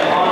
Yeah.